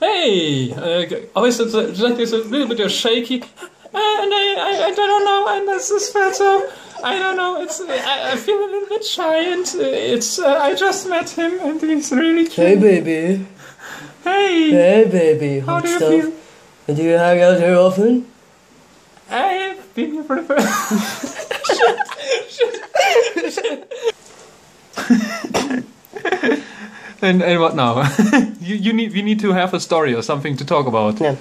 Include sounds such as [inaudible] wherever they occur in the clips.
Hey, uh, always it's a, like it's a little bit shaky, and I, I, I don't know, and this is so. I don't know. It's I, I feel a little bit shy, and uh, it's uh, I just met him, and he's really cute. Hey baby. Hey, Hey baby. how Hot do you stuff. feel? And do you hang out here often? I've been here for the first. And, and what now? [laughs] you, you need we need to have a story or something to talk about. Yeah.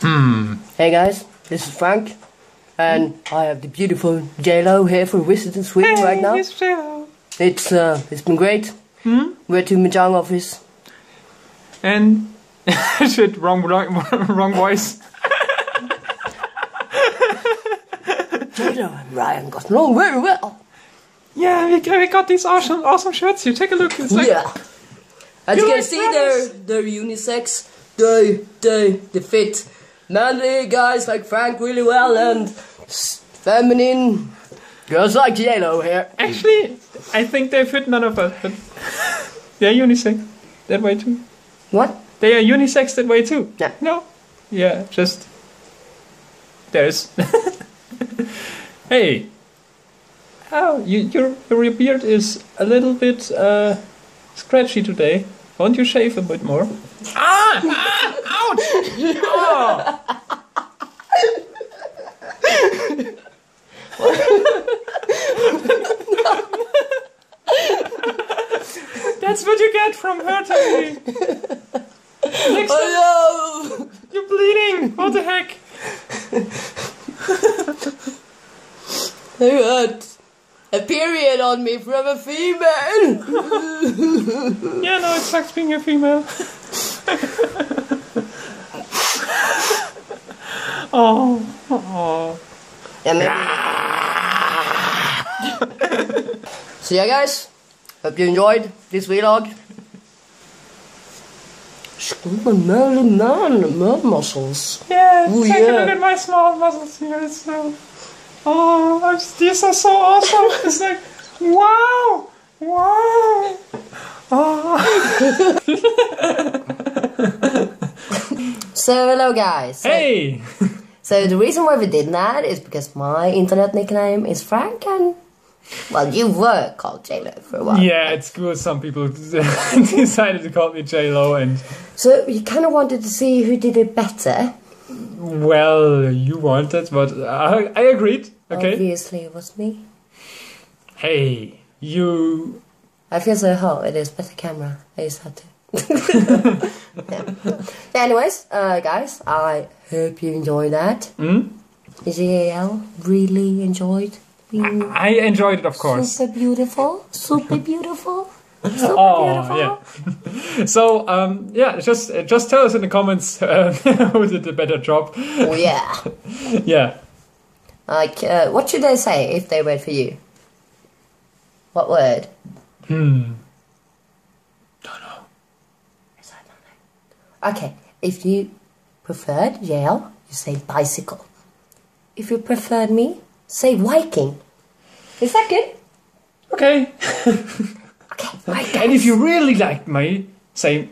Hmm. Hey guys, this is Frank. And I have the beautiful JLo here for Wizard and Swing right now. It's Jello. It's uh it's been great. Hmm? We're to Mahjong office. And [laughs] shit, wrong wrong, [laughs] wrong voice. JLo and Ryan got along very well. Yeah, we, we got these awesome awesome shirts. You take a look. It's like yeah. As you You can see, they're they're unisex. They they they fit manly guys like Frank really well and feminine girls like JLo here. actually, I think they fit none of us. But they're unisex that way too. What? They are unisex that way too. Yeah. No. Yeah, just there's. [laughs] hey. Oh, you, your your beard is a little bit uh, scratchy today. Won't you shave a bit more? Ah! ah ouch! Oh. [laughs] That's what you get from hurting me. Next Oh you're bleeding. What the heck? no! I a period on me from a female. [laughs] Yeah, no, it sucks being a female. [laughs] oh, oh. Yeah, maybe. [laughs] so yeah, guys. Hope you enjoyed this vlog. Screaming man, man, man muscles. Yeah, Ooh, take a look at my small muscles here. It's so. Oh, I'm, these are so awesome. It's like, wow, wow. Oh. [laughs] So hello, guys. Hey! So the reason why we did that is because my internet nickname is Frank and well you were called JLo for a while. Yeah, it's good. Some people [laughs] decided to call me J Lo, and So you kinda wanted to see who did it better. Well, you wanted, but I, I agreed. Okay. Obviously it was me. Hey, you. I feel so hot, it is better camera. I just had to. [laughs] yeah. Anyways, uh, guys, I hope you enjoyed that. Hmm? JL really enjoyed being I enjoyed it, of course. super beautiful, super beautiful, super Oh, beautiful. yeah. [laughs] So, um, yeah, just just tell us in the comments uh, [laughs] who did the better job. Oh yeah. [laughs] Yeah. Like, uh, what should they say if they wait for you? What word? Hmm. Don't know. Yes, I don't know. Okay, if you preferred Yale, you say bicycle. If you preferred me, say Viking. Is that good? Okay. Okay, right, And if you really like me, say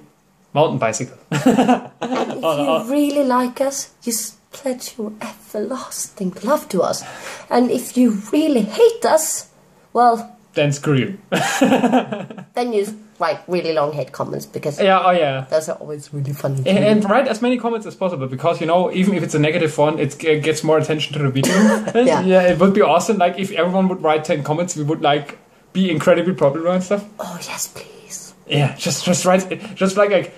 mountain bicycle. [laughs] If you uh, uh, really like us, just pledge your everlasting love to us. And if you really hate us, well, then screw you. [laughs] then you write really long hate comments because yeah. Oh yeah. those are always really funny. And, and write as many comments as possible because you know even if it's a negative one, it gets more attention to the video. [laughs] Yeah. yeah, it would be awesome. Like if everyone would write ten comments, we would like be incredibly popular and stuff. oh yes, please. Yeah, just just write just like like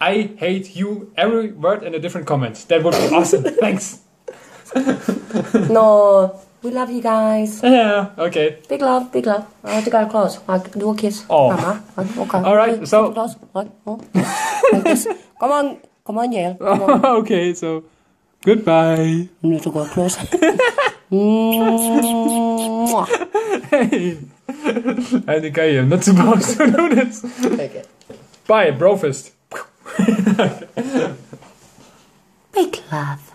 I hate you every word in a different comment. That would be [laughs] awesome. Thanks. No, we love you guys. Yeah. Okay. Big love, big love. I have to go close. I do a kiss. Oh. Mama. Okay. All right, so- close. Oh. Come on, come on, Yale. Come on. [laughs] okay. So goodbye. You need to go close. [laughs] Hey. I think I am not supposed to do this. okay. Bye, brofist. Big love.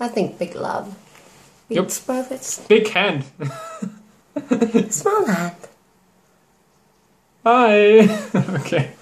I think big love. Yep. It's perfect. Big hand. [laughs] Small hand. Hi. [laughs] okay.